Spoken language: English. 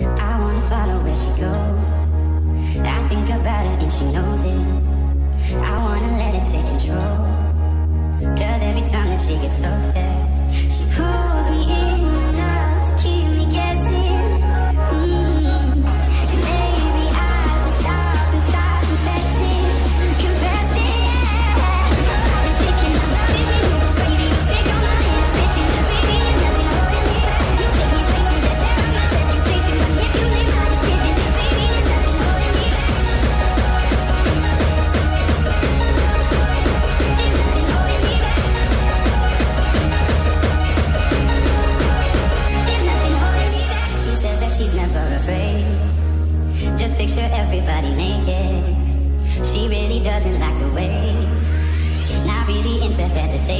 I wanna follow where she goes. I think about her and she knows it. I wanna let her take control. Cause every time that she gets closer, Everybody naked. She really doesn't like to wait. Not really into hesitation.